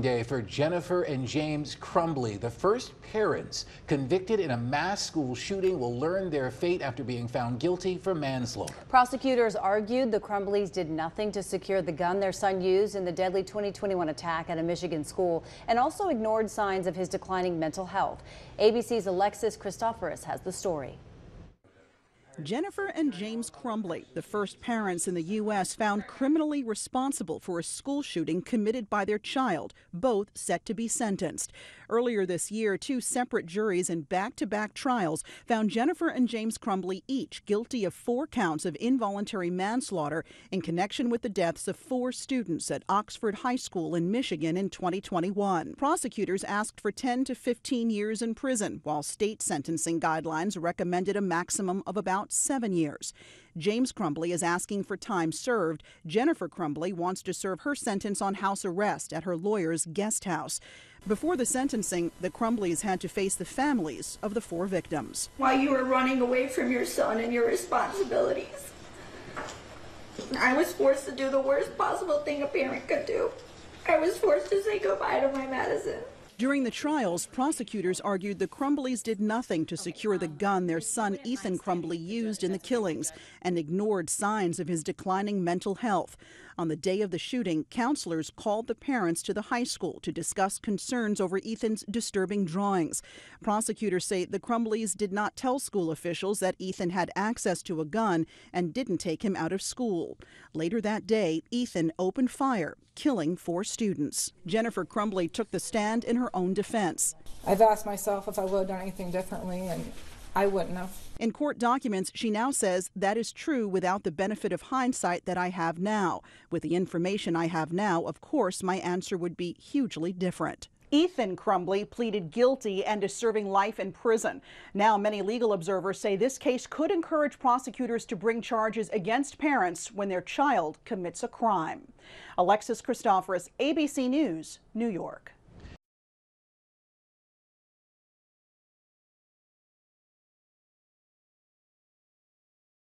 Day for Jennifer and James Crumbley. The first parents convicted in a mass school shooting will learn their fate after being found guilty for manslaughter. Prosecutors argued the Crumbleys did nothing to secure the gun their son used in the deadly 2021 attack at a Michigan school and also ignored signs of his declining mental health. ABC's Alexis Christoforous has the story. Jennifer and James Crumbley, the first parents in the U.S. found criminally responsible for a school shooting committed by their child, both set to be sentenced. Earlier this year, two separate juries in back to back trials found Jennifer and James Crumbley each guilty of four counts of involuntary manslaughter in connection with the deaths of four students at Oxford High School in Michigan in 2021. Prosecutors asked for 10 to 15 years in prison, while state sentencing guidelines recommended a maximum of about about seven years. James Crumbley is asking for time served. Jennifer Crumbley wants to serve her sentence on house arrest at her lawyer's guest house. Before the sentencing, the Crumbleys had to face the families of the four victims. While you were running away from your son and your responsibilities, I was forced to do the worst possible thing a parent could do. I was forced to say goodbye to my Madison. During the trials, prosecutors argued the Crumbleys did nothing to secure the gun their son Ethan Crumbley used in the killings and ignored signs of his declining mental health. On the day of the shooting, counselors called the parents to the high school to discuss concerns over Ethan's disturbing drawings. Prosecutors say the Crumbleys did not tell school officials that Ethan had access to a gun and didn't take him out of school. Later that day, Ethan opened fire, killing four students. Jennifer Crumbley took the stand in her own defense. I've asked myself if I would have done anything differently, and I wouldn't have. In court documents, she now says that is true without the benefit of hindsight that I have now. With the information I have now, of course, my answer would be hugely different. Ethan Crumbley pleaded guilty and is serving life in prison. Now, many legal observers say this case could encourage prosecutors to bring charges against parents when their child commits a crime. Alexis Christoforous, ABC News, New York.